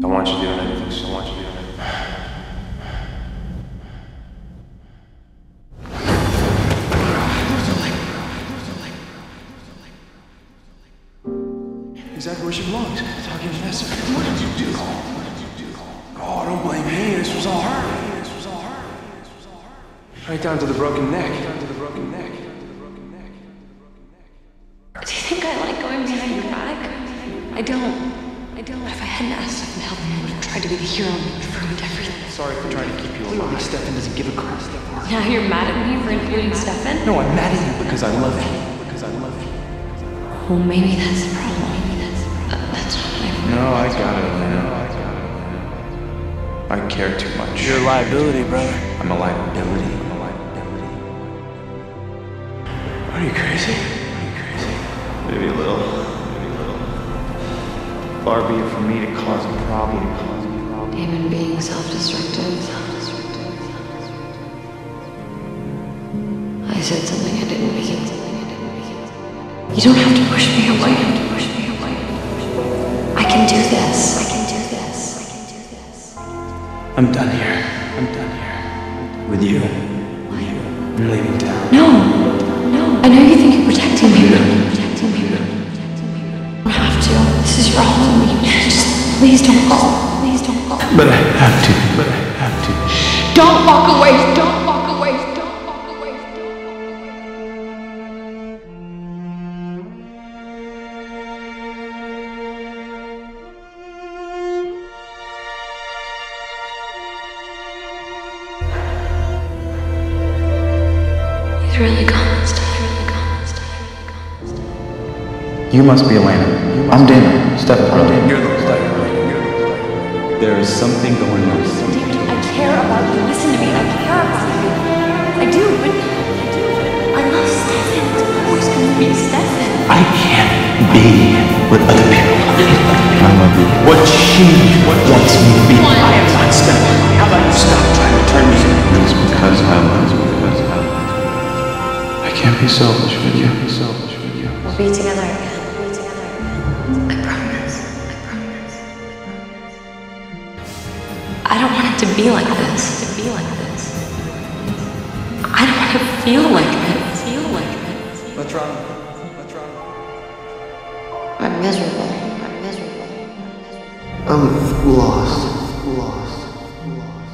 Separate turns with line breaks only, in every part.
I want you doing everything. I want you doing everything. Exactly where she belongs. Talking to Vanessa. What did you do? What did you do? Oh, don't blame me. This was all her. This was all her. This was all her. Right down to the broken neck. Down to the broken neck. Down to the broken neck.
Do you think I like going behind your back? I don't. I don't. If I hadn't asked Stefan to help I would have tried to be the hero and ruined everything.
Sorry for trying to keep you alive. Stefan doesn't give a crap.
Now you're mad at me for including Stefan?
No, I'm mad at you because I love you. Because I love you.
Well, maybe that's the problem. Maybe that's the problem. That's not my fault.
No, I got it, Elena. I care too much.
You're a liability, brother.
I'm a liability. I'm a liability. Are you crazy? Are you crazy?
Maybe a little. Maybe a little. Far be it from me to cause a problem. Cause a problem.
Even being self-destructive. Self destructive. I said something I didn't mean. You don't have to push me away. To push me away. I can do this. I can do this. I can do this.
I'm done here. I'm done here. With you. I'm leaving town.
No, no. I know you think you're protecting me, please don't go. Please don't go.
But I have to. But I have to.
Don't walk away. Don't walk away. Don't walk away. Don't walk away. He's really gone this time. Really gone this time. Really gone this time.
You must be Elena. I'm Damon. Stefan, brother.
You're the
There is something going on.
Dude, I care about you. Listen to me. I care about you. I do, but I do. I love Stefan. It's always gonna be Stefan.
I can't be what other people want me to. I love you. What she wants me to be. I am not Stefan. How about you stop trying to turn me into It's because I love you. Because I love you. I can't be selfish with you. Be selfish with you.
We'll be together again. We'll be together to be like this. To be like this. I don't want to feel like this. Feel like this.
What's wrong? What's wrong?
I'm miserable. I'm miserable.
I'm lost. Lost. Lost.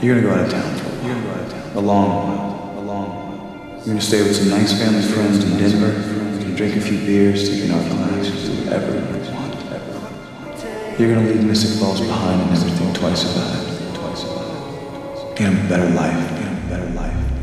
You're gonna go out of town for a. You're gonna go out of town. A long while. A long while. You're gonna stay with some nice family friends in Denver. Drink a few beers, take an class, do whatever you want. You're gonna leave Mystic Falls behind and never think. Twice about it. Get a better life. Get a better life.